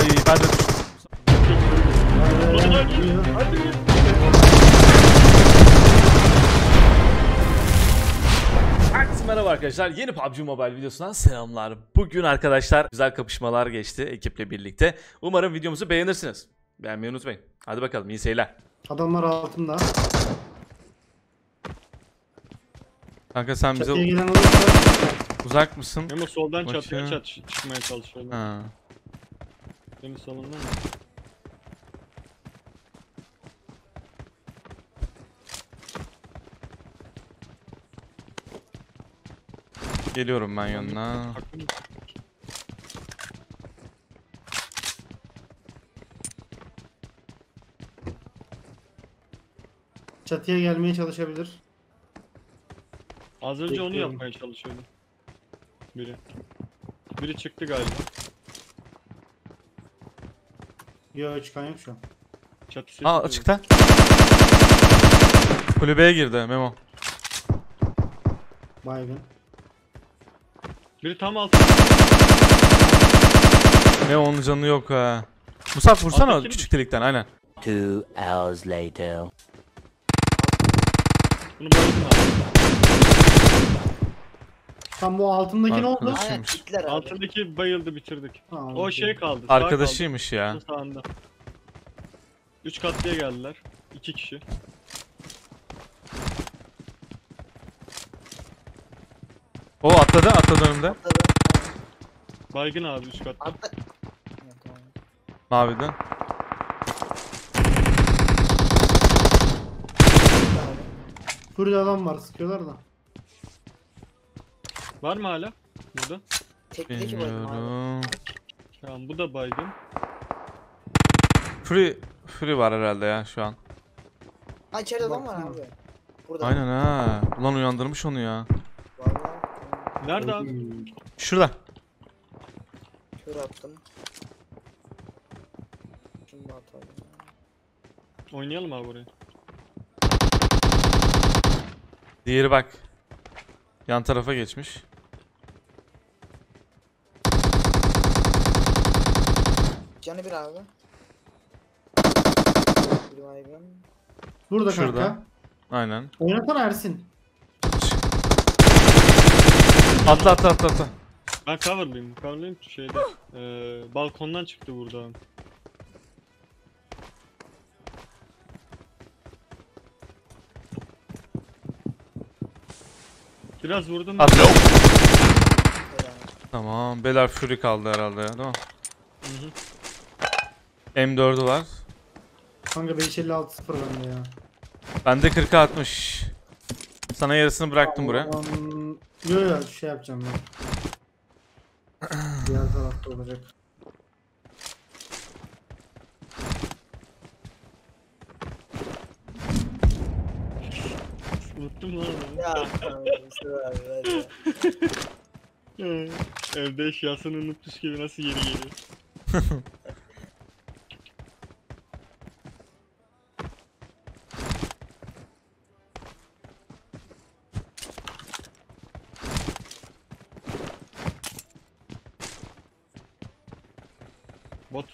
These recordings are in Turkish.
Ay ben de düştüm. Herkese merhaba arkadaşlar. Yeni PUBG Mobile videosundan selamlar. Bugün arkadaşlar güzel kapışmalar geçti ekiple birlikte. Umarım videomuzu beğenirsiniz. Beğenmeyi unutmayın. Hadi bakalım iyi seyirler. Adamlar altında. Kanka sen bize Çatıya gelen olursa uzak mısın? Memo soldan Bakayım. çatıya çat çıkmaya çalışıyorum. Ha. Senin solundan mı? Geliyorum ben yanına. Çatıya gelmeye çalışabilir. Az önce onu Bekliyorum. yapmaya çalışıyordu. Biri. Biri çıktı galiba. Yo çıkan yok şu an. Çatı sesi Aa duyuyorum. açıkta. Kulübeye girdi Memo. Baygın. Biri tam altı. Ne onun canı yok ha. Musab vursana Alttakini mi? küçük delikten aynen. Two hours later. Bunu bayıldım abi. Tam bu altındaki ne oldu? Arkadaş. Aynen kitler abi. Altındaki bayıldı bitirdik. Ha, O okey. şey kaldı. sağ Arkadaşıymış ya. kaldı. Sağında. Üç katlıya geldiler. İki kişi. O atladı atladı önümde. Baygın abi üç katlı. Atla. Evet, tamam. Maviden. Burada adam var sıkıyorlar da. Var mı hala? Burada. Tekteki bayıldım abi. Bilmiyorum. Tamam bu da baygın. Free Free var herhalde ya şu an. Ha içeride adam var Baksana. abi. Burada. Aynen ha. Ulan uyandırmış onu ya. Vallahi. Nerede abi? Şurada. Kör attım. Şunu da atalım. Oynayalım abi oraya. Diğeri bak. Yan tarafa geçmiş. Canı bir abi. Bir baygın. Burada Şurada. kanka. Aynen. Oynasana Ersin. Atla atla atla atla. Ben coverlıyım. Coverlıyım şeyde. Eee balkondan çıktı burada. Biraz vurdum. Atla. Tamam. Belar Fury kaldı herhalde ya değil mi? Hı hı. M4'ü var. Kanka 556 0 bende ya. Bende 40'a 60. Sana yarısını bıraktım buraya. Aman- Yo yo şey yapacağım ben. Diğer tarafta olacak. Unuttum lan onu. Ya. Ee, Evde eşyasını unutmuş gibi nasıl geri geliyor.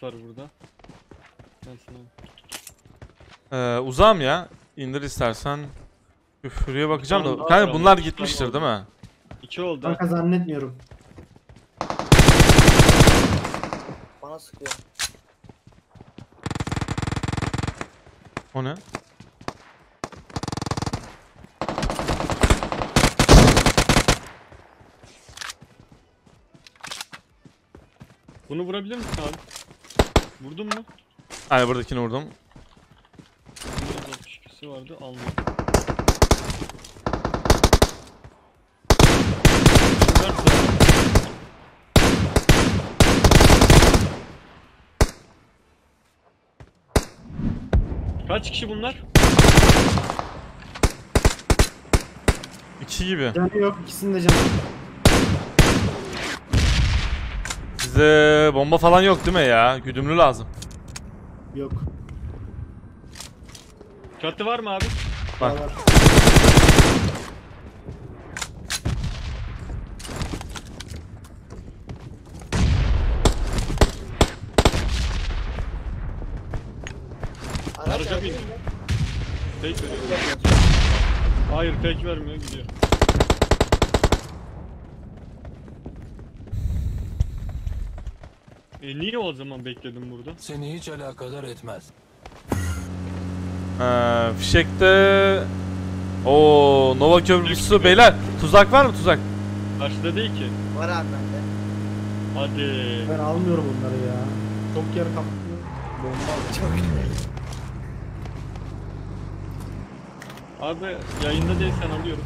var burada. Ben sana... Ee, uzağım ya. İndir istersen. Fury'e bakacağım da. daha Kanka bunlar gitmiştir değil mi? İki oldu. Kanka zannetmiyorum. Bana sıkıyor. O ne? Bunu vurabilir misin abi? Vurdun mu? Hayır buradakini vurdum. 162'si vardı sağ- Kaç kişi bunlar? İki gibi. Canı yok ikisinin de canı. Hızlı. Bomba falan yok değil mi ya? Güdümlü lazım. Yok. Çatı var mı abi? Var. Araca bin. Fake veriyor. Hayır fake vermiyor gidiyor. E niye o zaman bekledim burada? Seni hiç alakadar etmez. Ee, fişekte... Oo Nova köprüsü beyler. Tuzak var mı tuzak? Karşıda değil ki. Var abi bende. Hadi. Ben almıyorum bunları ya. Çok yer kaplıyor. Bomba. Çok. Abi yayında değilsen alıyorum.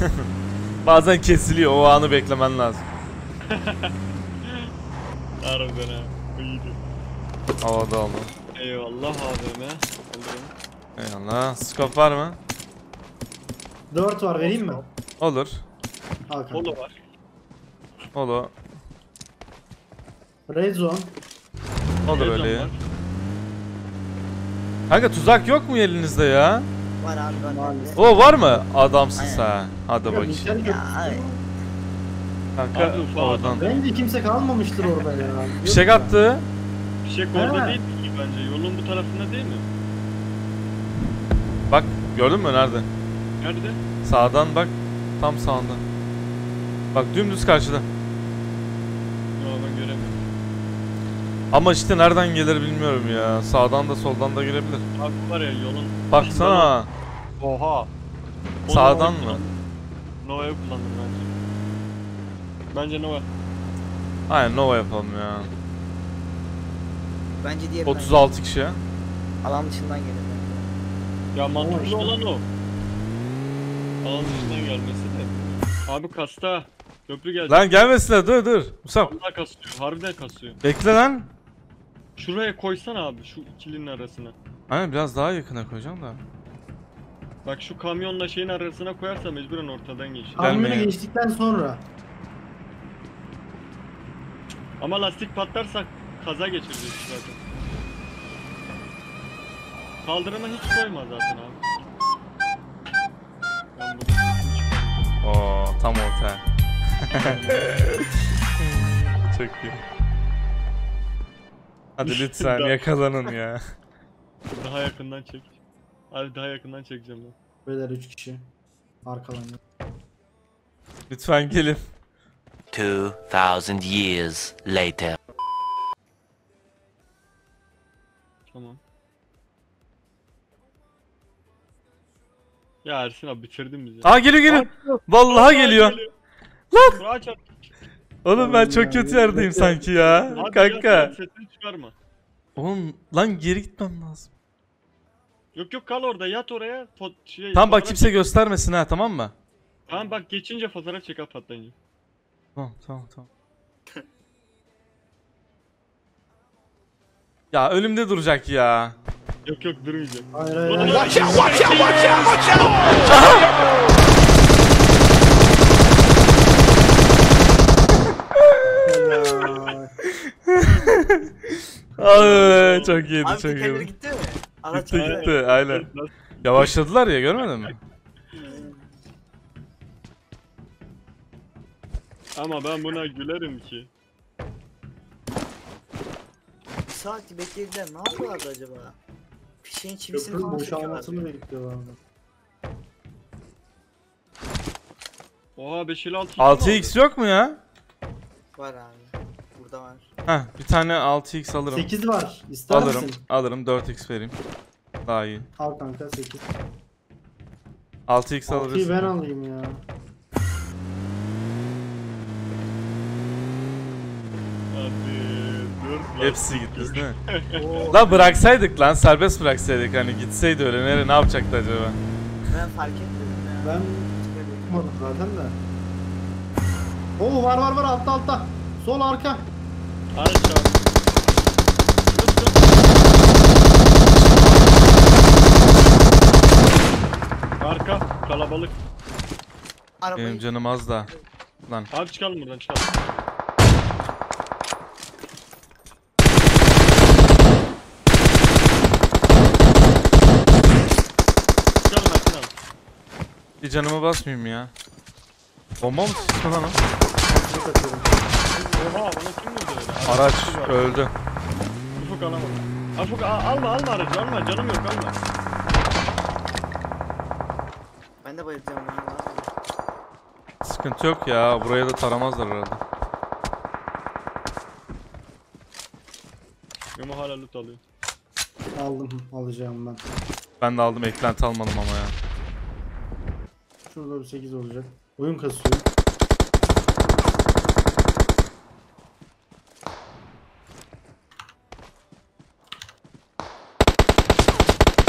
Bazen kesiliyor o anı beklemen lazım. Harbiden ha. İyiydi. Havada aldım. Eyvallah AVM. Alırım. Eyvallah. Scope var mı? 4 var vereyim mi? Olur. Al kanka. Polo var. Olur. Red zone. Olur Rezon öyle ya. var. Kanka tuzak yok mu elinizde ya? Var abi var. O var mı? Adamsın Aynen. sen. Hadi bakayım. Ya? Kanka Abi oradan. Bence kimse kalmamıştır orada ya. Fişek Yok attı. Fişek orada değil ki bence. Yolun bu tarafında değil mi? Bak gördün mü nerede? Nerede? Sağdan bak. Tam sağında. Bak dümdüz karşıda. Yo ben göremiyorum. Ama işte nereden gelir bilmiyorum ya. Sağdan da soldan da gelebilir. Abi var ya yolun. Baksana. Oha. Sağdan mı? Nova'yı kullandım bence. Bence Nova. Aynen Nova yapalım ya. Bence diğer 36 kişi. Alan dışından gelir. Ya mantıklı işte. olan o. Alan dışından gelmesi de. Abi kasta. Köprü geldi. Lan gelmesinler dur dur. Musab Allah kasıyor. Harbiden kasıyor. bekle lan. Şuraya koysan abi şu ikilinin arasına. Aynen biraz daha yakına koyacağım da. Bak şu kamyonla şeyin arasına koyarsa mecburen ortadan geçiyor. Kamyonu geçtikten sonra. Ama lastik patlarsa kaza geçirecek zaten. Kaldırıma hiç koyma zaten abi. Ben bunu Oo tam orta. Çok iyi. Hadi lütfen yakalanın ya. daha yakından çek. Abi daha yakından çekeceğim ben. Beyler 3 kişi. Arkadan. Lütfen gelin. 2,000 years later. Tamam. Ya Ersin abi bitirdin bizi. Aa geliyor geliyor. Vallahi geliyor. Lan! Oğlum ben çok kötü yerdeyim sanki ya. Abi Kanka. ya, Sesini çıkarma. Oğlum lan geri gitmem lazım. Yok yok kal orada yat oraya. Fo- şey, Tamam bak fotoğraf kimse göstermesin ha tamam mı? Tamam bak geçince fotoğraf çek abi patlayınca. Tamam tamam tamam. ya önümde duracak ya. Yok yok durmayacak. Hayır hayır. Hayır. ya- Helal. Ay çok iyiydi Abi çok tekerleri iyiydi. gitti mi? Araç Gitti gitti aynen. Yavaşladılar ya görmedin mi? Ama ben buna gülerim ki. Bir saat beklediler. Ne yapıyorlardı acaba? Fişeğin çivisini Köprünün falan söküyorlardı. boşalmasını bekliyorlar. Oha 556 6x yok mu ya? Var abi. Burada var. Heh bir tane 6x alırım. 8 var. İster Alırım. misin? Alırım 4x vereyim. Daha iyi. Al kanka 8. 6x 6'yı alırız. ben alayım ya. Hadi dur. Hepsi gitti değil mi? Lan bıraksaydık lan serbest bıraksaydık hani gitseydi öyle nere ne yapacaktı acaba? Ben fark etmedim ya. ben tutmadım zaten de. Oo var var var altta altta. Sol arka. Dur. Arka kalabalık. Arabayı Benim canım az da. Lan Abi çıkalım buradan. Çıkalım Ersin abi. Bir canımı basmayayım ya. Bomba mı sıktı lan o? Çok atıyorum. Oha bana kim vurdu öyle? Abi, Araç Ufuk öldü. Ufuk alamadı. Afuk a- alma alma aracı alma canım yok alma. Ben de bayılacağım var. Sıkıntı yok ya. Buraya da taramazlar herhalde. Memo hala loot alıyor. Aldım alacağım ben. Ben de aldım eklenti almadım ama ya. Şurada bir 8 olacak. Oyun kasıyor.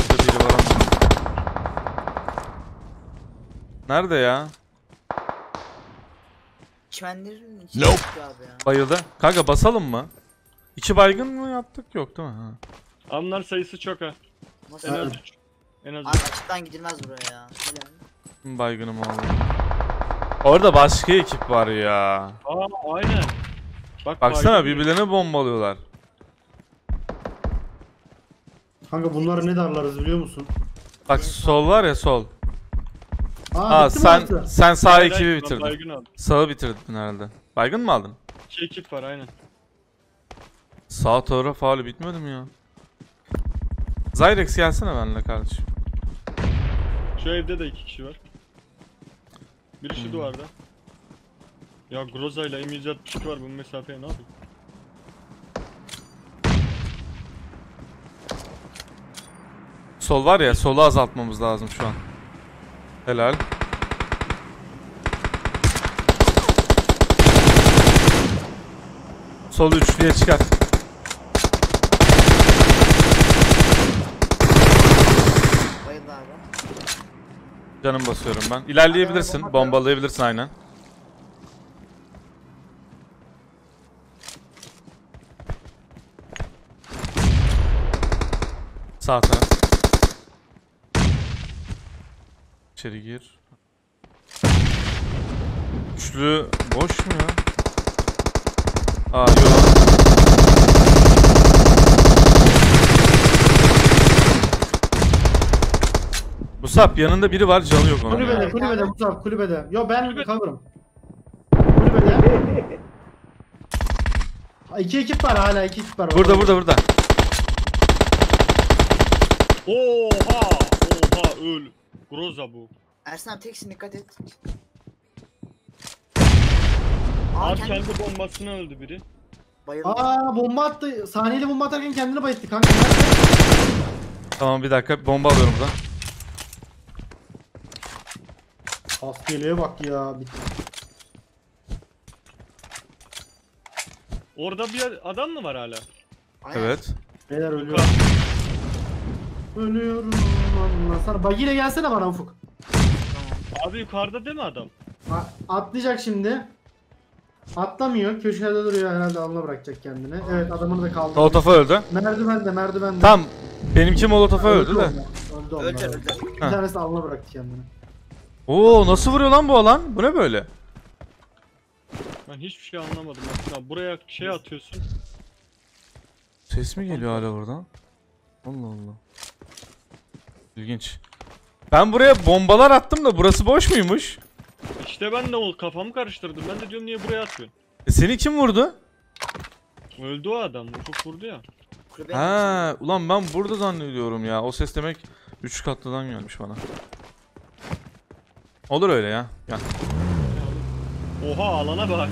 Burada biri var ama. Nerede ya? Çimenlerin içine nope. abi ya. Bayıldı. Kanka basalım mı? İki baygın mı yaptık? Yok değil mi? Ha. Sayısı çok ha. Nasıl? En az Abi 3. En az 3. açıktan gidilmez buraya ya. Helal. Baygınım oldu. Orada başka ekip var ya. Aa aynen. Bak Baksana baygın- birbirlerini bombalıyorlar. Kanka bunları ne darlarız biliyor musun? Bak sol var ya sol. Aa, Aa bitti mi sen altı? sen sağ Hayır, ekibi hayır, ben bitirdin. Baygın aldım. Sağı bitirdin herhalde. Baygın mı aldın? İki ekip var aynen. Sağ tarafa faali bitmedi mi ya? Zyrex gelsene benimle kardeşim. Şu evde de iki kişi var. Biri Hmm. şu duvarda. Ya Groza ile M162 var bu mesafeye ne yapayım? Sol var ya solu azaltmamız lazım şu an. Helal. Solu üçlüye çıkar. Bayıldı abi. Canım basıyorum ben. İlerleyebilirsin. bomba- Bombalayabilirsin aynen. Sağ taraf. İçeri gir. Üçlü boş mu ya? Aa yok. Musab yanında biri var canı yok onun. Kulübede, kulübede Mustafa, kulübede. Yo ben cover'ım. Kulübede. Ha, İki ekip var hala iki ekip var. Burada burada burada. Oha! Oha öl. Groza bu. Ersin abi teksin dikkat et. Aa, Abi kendi bombasına öldü biri. bayıldı. Aa bomba attı. Saniyeli bomba atarken kendini bayıttı kanka. Tamam bir dakika bomba alıyorum buradan. Askeriye bak ya. Bitti. Orada bir adam mı var hala? Evet. Beyler ölüyorum. Ölüyorum Allah sana. Bagiyle gelsene bana Ufuk. Abi yukarıda değil mi adam? Atlayacak şimdi. Atlamıyor. Köşede duruyor herhalde alnına bırakacak kendini. Evet adamını da kaldırdı. Molotof'a öldü. Merdivende merdivende. Tam benimki Molotof'a öldü de. onlar, Öldü onlar. Öldü. Bir tanesi de alnına bıraktı kendini. Oo nasıl vuruyor lan bu alan? Bu ne böyle? Ben hiçbir şey anlamadım aslında. Buraya şey atıyorsun. Ses mi geliyor hala buradan? Allah Allah. İlginç. Ben buraya bombalar attım da burası boş muymuş? İşte ben de o kafamı karıştırdım. Ben de diyorum niye buraya atıyorsun? E seni kim vurdu? Öldü o adam. Ufuk vurdu ya. Ha, ulan ben burada zannediyorum ya. O ses demek 3 katlıdan gelmiş bana. Olur öyle ya. Gel. Oha alana bak.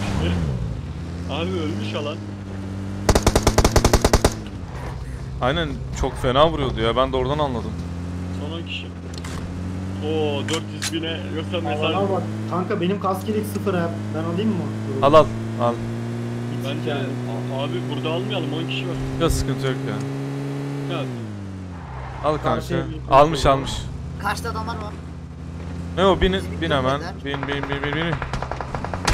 Abi ölmüş alan. Aynen çok fena vuruyordu ya. Ben de oradan anladım. Son 10 kişi. Oo 400 bine yoksa Al mesaj. bak. Kanka benim kaskelik sıfır ha. Ben alayım mı? Dur. Al al. Al. Bence abi burada almayalım 10 kişi var. Ya sıkıntı yok ya. Ya Al kanka. Almış almış. Karşıda adamlar var. Ne o bin bin hemen. Bin bin bin bin bin.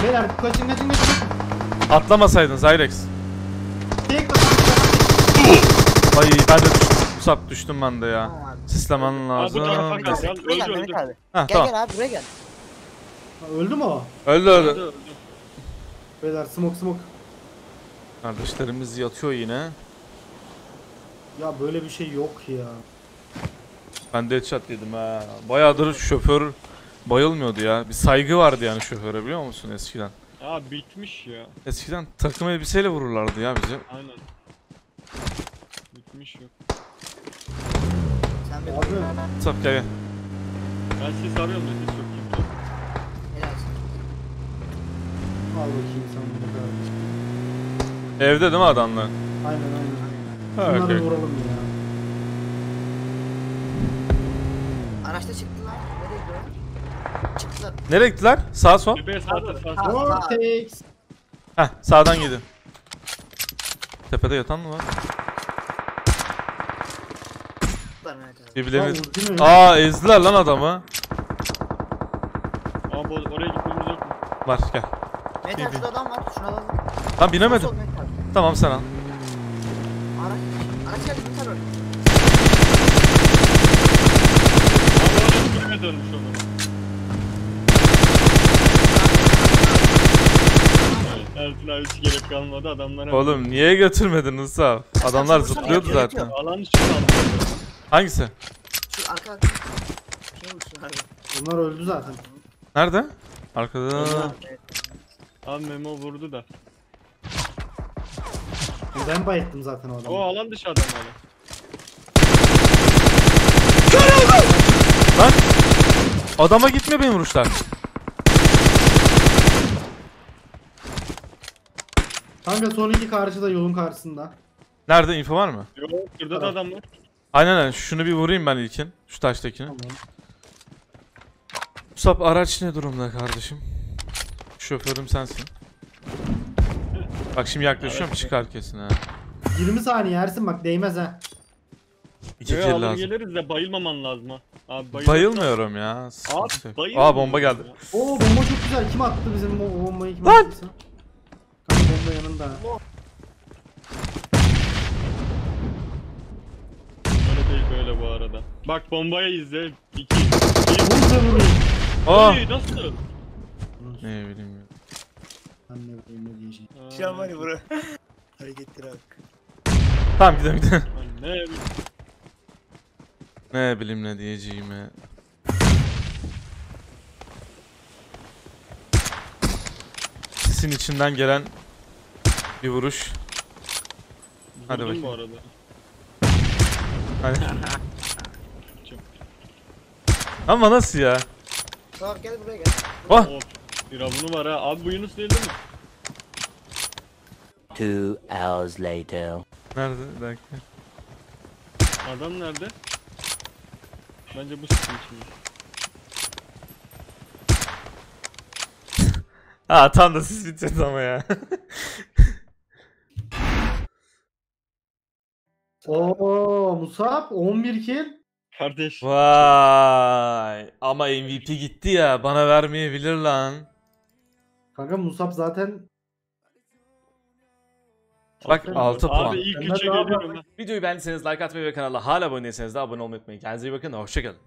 Beyler kaçın kaçın kaçın. Atlamasaydın Zyrex. Tek Ay ben de düştüm. Musab düştüm ben de ya. Tamam abi. Sislemen Abi bu lazım. tarafa gel. gel, Öldü, buraya gel öldü. Mehmet abi. Heh Gel tamam. gel abi buraya gel. Öldü mü o? Öldü öldü. öldü. öldü. Beyler smoke smoke. Kardeşlerimiz yatıyor yine. Ya böyle bir şey yok ya. Ben de headshot yedim ha. Bayağıdır şoför bayılmıyordu ya. Bir saygı vardı yani şoföre biliyor musun eskiden? Aa bitmiş ya. Eskiden takım elbiseyle vururlardı ya bizi. Aynen. Gitmiş yok. Sen bir Abi Sap gel gel. Ben sizi arıyorum da siz çok kimse. al bakayım sen bunu kardeşim. Evde değil mi adamlar? Aynen aynen. Ha, Bunları okey. vuralım ya. Nereye gittiler? Sağ sol. Tepeye sağda sağ sağ. Vortex. Heh sağdan gidin. Tepede yatan mı var? Birbirlerini... Aa ezdiler lan adamı. Abi o- oraya gitmemiz yok mu? Var gel. Abi şurada adam var. Şuna alalım. Lan binemedim. Sol. Tamam sen al. Araç. Araç geldi Mehmet abi. Abi oraya dönmüş onu. Ersin abi hiç gerek kalmadı adamlara. Oğlum niye götürmedin Musa? Adamlar vursana, zıplıyordu yapıyor, zaten. yapıyor. Alan dışı kaldı. Hangisi? Şu arka arka. Şey vursun abi. Bunlar öldü zaten. Nerede? Arkada. Abi Memo vurdu da. Ben bayettim zaten o adamı. O alan dışı adam. Lan! Adama gitmiyor benim vuruşlar. Kanka son iki karşıda yolun karşısında. Nerede info var mı? Yok şurada da adam var. Aynen aynen şunu bir vurayım ben ilkin. Şu taştakini. Tamam. Musab araç ne durumda kardeşim? Şoförüm sensin. Bak şimdi yaklaşıyorum çıkar kesin ha. 20 saniye Ersin bak değmez ha. İki kill lazım. geliriz de bayılmaman lazım ha. Abi bayılırsan- Bayılmıyorum ya. sıkıntı yok. bayılmıyor Aa bomba geldi. ya. Oo bomba çok güzel. Kim attı bizim bombayı kim Lan! attıysa? Bomba yanında. Öyle değil böyle bu arada. Bak bombayı izle. İki. Vur da vurayım. Aa! Ay, nasıl? Ne bileyim ya. Ben ne bileyim ne diyeceğim. Şu an var ya bura. Hareketleri bak. Tamam gidelim gidelim. Ay, Ne? ne bileyim ne diyeceğimi. Sisin içinden gelen bir vuruş. Hadi Vurdum bu bakayım. arada. Hadi. Çok. Ama nasıl ya? Tamam gel buraya gel. Oh! Of. Bir bunu var ha. Abi bu Yunus değil değil mi? Two hours later. Nerede? Bir dakika. Adam nerede? Bence bu sıkıntı içinde. Ha tam da siz bitirdiniz ama ya. Oo Musab 11 kill. Kardeş. Vay. Ama MVP gitti ya. Bana vermeyebilir lan. Kanka Musab zaten Bak 6 puan. Abi ilk Ben üçe de abi- geliyorum ha. Videoyu beğendiyseniz like atmayı ve kanala hala abone değilseniz de abone olmayı unutmayın. Kendinize iyi bakın. Hoşçakalın.